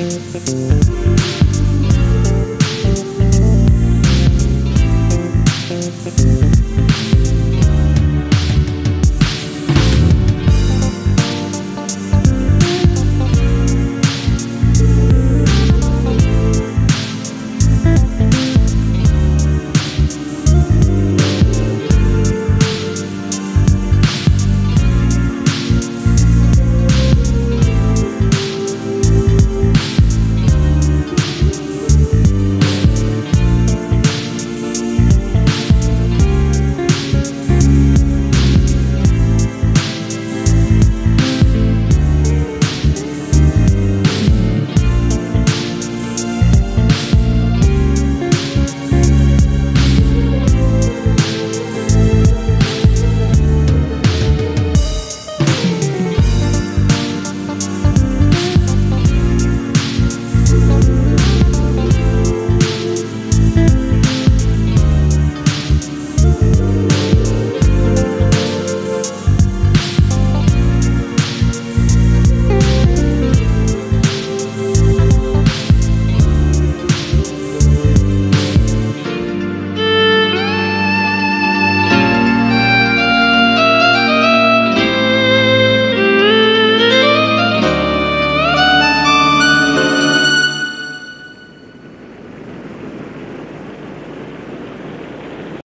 Música